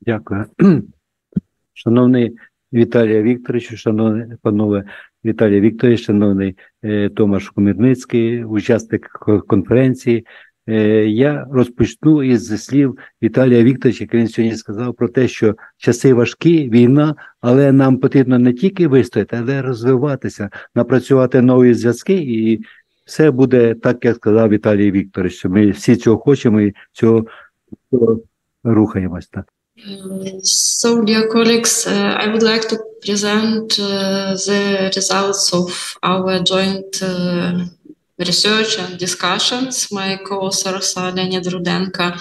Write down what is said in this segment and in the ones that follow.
Дякую. Шановний Віталій Вікторович, шановний панове Віталій Вікторович, шановний е, Томаш Комірницький, учасник конференції. Е, я розпочну із слів Віталія Вікторовича, який він сьогодні сказав про те, що часи важкі, війна, але нам потрібно не тільки вистояти, але розвиватися, напрацювати нові зв'язки, і все буде так, як сказав Віталій Вікторович. що Ми всі цього хочемо і цього рухаємось. Так. So, dear colleagues, uh, I would like to present uh, the results of our joint uh, research and discussions. My co-authors are Leonid Rudenko,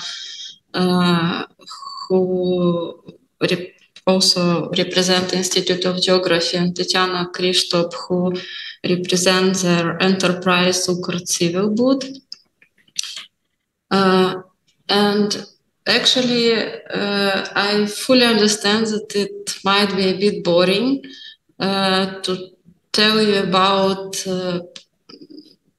who rep also represent the Institute of Geography, and Tatiana Kristop, who represents their enterprise Ukrt Civil Boot. and Actually, uh, I fully understand that it might be a bit boring uh, to tell you about uh,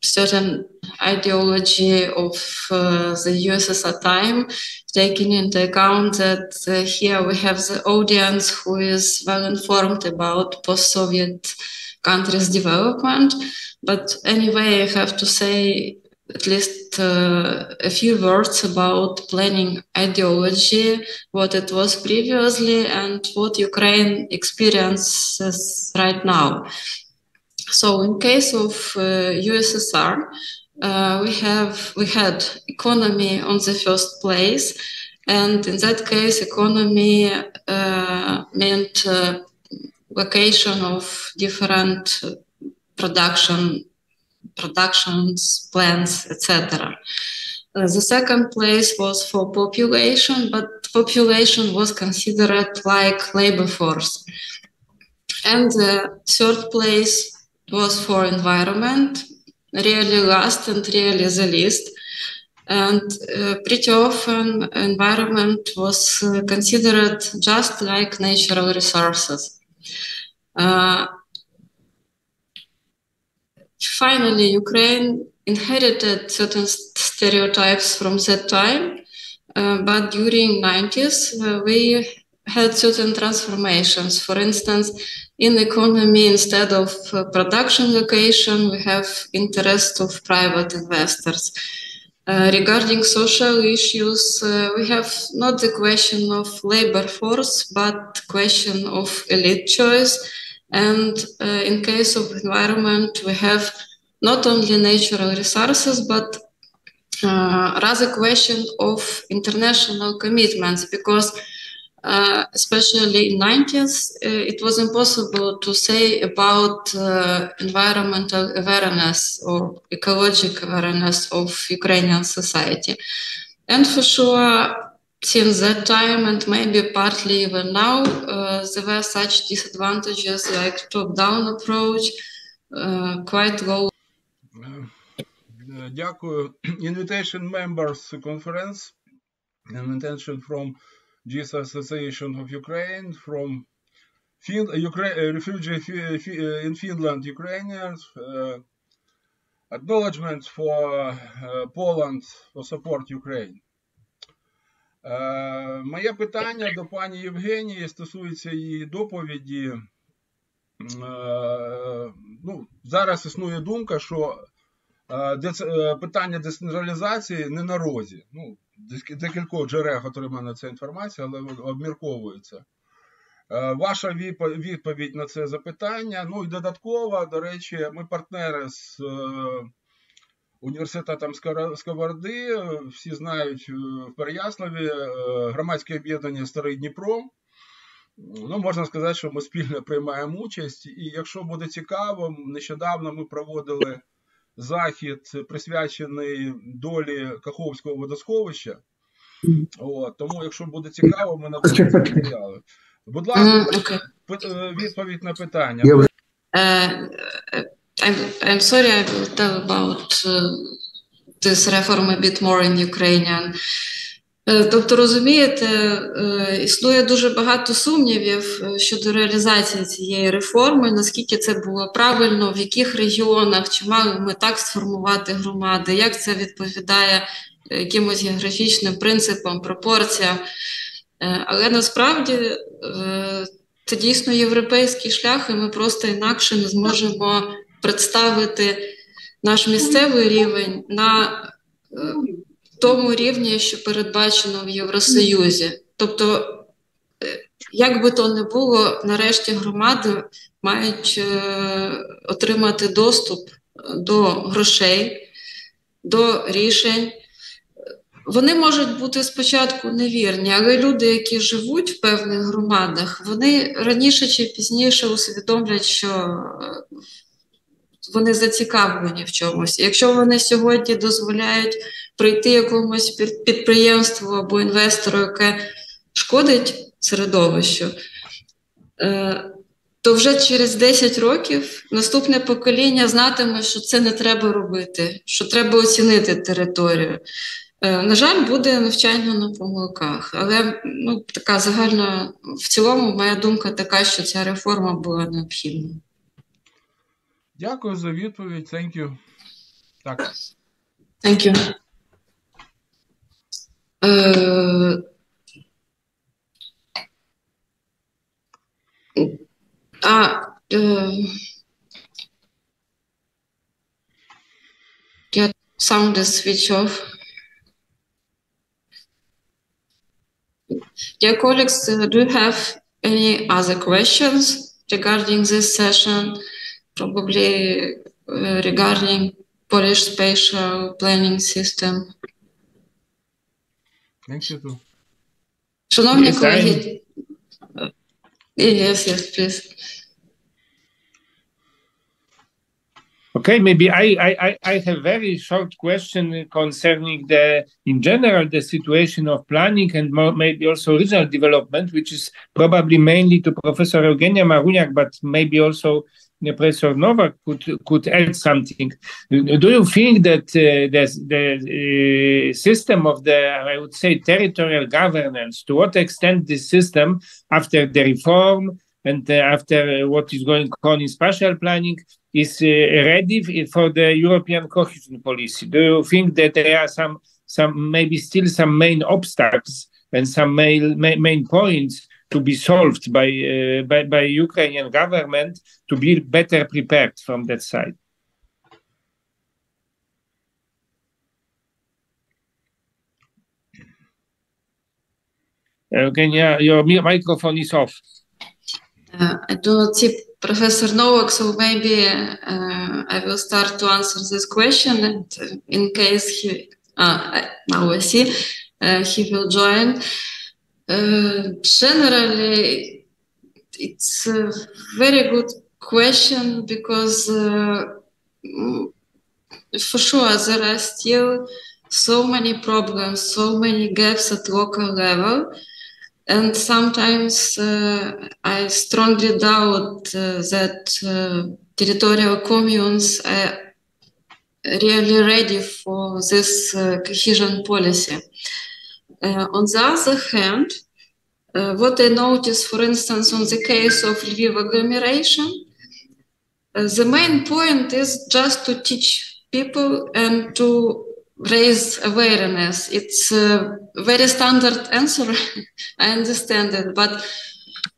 certain ideology of uh, the USSR time, taking into account that uh, here we have the audience who is well informed about post-Soviet countries' development. But anyway, I have to say at least uh, a few words about planning ideology, what it was previously, and what Ukraine experiences right now. So, in case of uh, USSR, uh, we have we had economy on the first place, and in that case, economy uh, meant uh, location of different production productions, plants, etc. Uh, the second place was for population, but population was considered like labor force. And the third place was for environment, really last and really the least. And uh, pretty often environment was uh, considered just like natural resources. Uh, finally, Ukraine inherited certain stereotypes from that time, uh, but during 90s, uh, we had certain transformations. For instance, in economy, instead of uh, production location, we have interest of private investors. Uh, regarding social issues, uh, we have not the question of labor force, but question of elite choice and uh, in case of environment, we have not only natural resources, but uh, rather question of international commitments because uh, especially in 90s, uh, it was impossible to say about uh, environmental awareness or ecological awareness of Ukrainian society. And for sure, since that time and maybe partly even now, uh, there were such disadvantages like top-down approach, uh, quite low. Дякую. Invitation members conference, invitation from GIS Association of Ukraine, from fin Ukraine, refugee in Finland, Ukrainians, uh, acknowledgement for uh, Poland for support Ukraine. Е, Моє питання до пані Євгенії стосується її доповіді. Е, ну, Зараз існує думка, що е, питання децентралізації не на розі. Ну, Декількох джерел отримана ця інформація, але обмірковується. Ваша відповідь на це запитання. Ну і додатково, до речі, ми партнери з. Е, університетом Сковороди. Всі знають е, в Переяславі е, громадське об'єднання Старий Дніпро. Ну, Можна сказати, що ми спільно приймаємо участь. І якщо буде цікаво, нещодавно ми проводили захід, присвячений долі Каховського водосховища. От, Тому, якщо буде цікаво, ми надамо матеріали. Будь ласка, е, відповідь на питання. I'm, I'm sorry, I will tell about uh, this reform a bit more in Ukrainian. Тобто, розумієте, існує дуже багато сумнівів щодо реалізації цієї реформи, наскільки це було правильно, в яких регіонах, чи мали ми так сформувати громади, як це відповідає якимось географічним принципам, пропорціям. Е, але насправді е, це дійсно європейський шлях, і ми просто інакше не зможемо представити наш місцевий рівень на е, тому рівні, що передбачено в Євросоюзі. Тобто, як би то не було, нарешті громади мають отримати доступ до грошей, до рішень. Вони можуть бути спочатку невірні, але люди, які живуть в певних громадах, вони раніше чи пізніше усвідомлять, що вони зацікавлені в чомусь. Якщо вони сьогодні дозволяють прийти якомусь підприємству або інвестору, яке шкодить середовищу, е, то вже через 10 років наступне покоління знатиме, що це не треба робити, що треба оцінити територію. Е, на жаль, буде навчання на помилках, але ну, така загальна в цілому моя думка така, що ця реформа була необхідна. Дякую за відповідь. Thank you. Так. Thank you. Uh, uh, uh, get sound is switch off. Dear colleagues, uh, do you have any other questions regarding this session? Probably uh, regarding Polish spatial planning system. Thank you too. Шановні Yes, колеги, yes, yes, please. Okay, maybe I, I, I- I have very short question concerning the, in general, the situation of planning and more, maybe also regional development, which is probably mainly to Professor Eugenia Maruniak, but maybe also uh, Professor Novak could could add something. Do you think that uh, the, the uh, system of the, I would say, territorial governance, to what extent this system, after the reform and uh, after what is going on in spatial planning, is uh, ready for the European cohesion policy? Do you think that there are some some maybe still some main obstacles and some main main, main points to be solved by, uh, by by Ukrainian government to be better prepared from that side? Eugenia, your microphone is off. Uh, I do not see Professor Novak, so maybe uh, I will start to answer this question. And uh, in case he, uh, now I see, uh, he will join. Generally, it's a very good question because uh, for sure there are still so many problems, so many gaps at local level. And sometimes uh, I strongly doubt uh, that uh, territorial communes are really ready for this uh, cohesion policy. Uh, on the other hand, uh, what I notice, for instance, on the case of Lviv agglomeration, uh, the main point is just to teach people and to raise awareness. It's a very standard answer, I understand it, but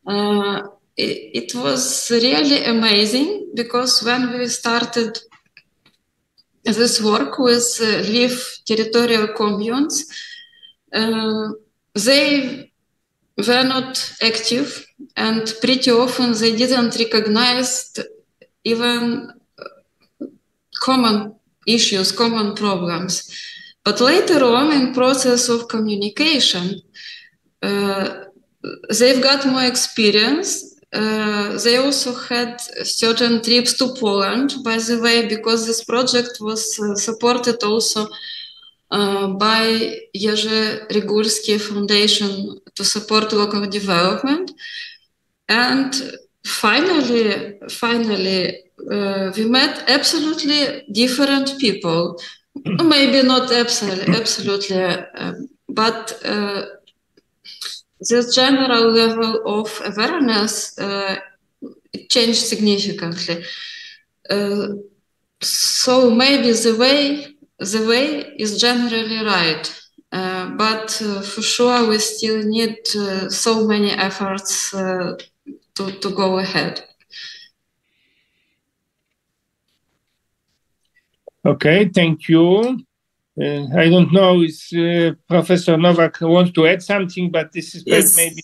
uh, it, it was really amazing because when we started this work with uh, Lviv territorial communes, uh, they were not active and pretty often they didn't recognize even uh, common issues, common problems. But later on, in process of communication, uh, they've got more experience. Uh, they also had certain trips to Poland, by the way, because this project was uh, supported also by Jerzy Regulski Foundation to support local development. And finally, finally, uh, we met absolutely different people. Maybe not absolutely, absolutely, um, but uh, this general level of awareness uh, changed significantly. Uh, so maybe the way the way is generally right. Uh, but uh, for sure, we still need uh, so many efforts uh, to, to go ahead. Okay, thank you. Uh, I don't know if uh, Professor Novak wants to add something, but this is Yes. maybe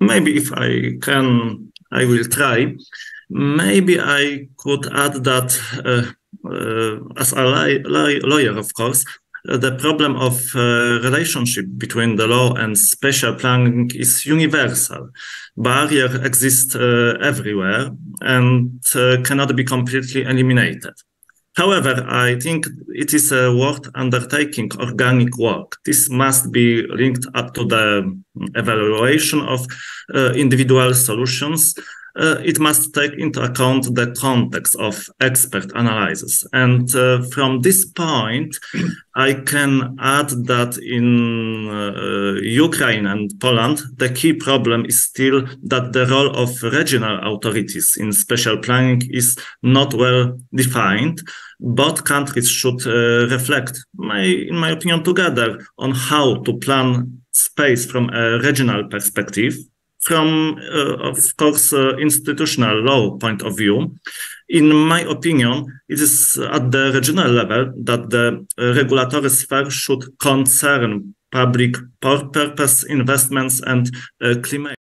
Maybe if I can, I will try. Maybe I could add that as a lawyer, of course, uh, the problem of uh, relationship between the law and spatial planning is universal. Barrier exists uh, everywhere and uh, cannot be completely eliminated. However, I think it is a worth undertaking organic work. This must be linked up to the evaluation of uh, individual solutions. Uh, it must take into account the context of expert analysis. And uh, from this point, I can add that in uh, Ukraine and Poland, the key problem is still that the role of regional authorities in spatial planning is not well defined. Both countries should uh, reflect, my, in my opinion, together on how to plan space from a regional perspective, from, uh, of course, uh, institutional law point of view. In my opinion, it is at the regional level that the uh, regulatory sphere should concern public purpose investments and climate.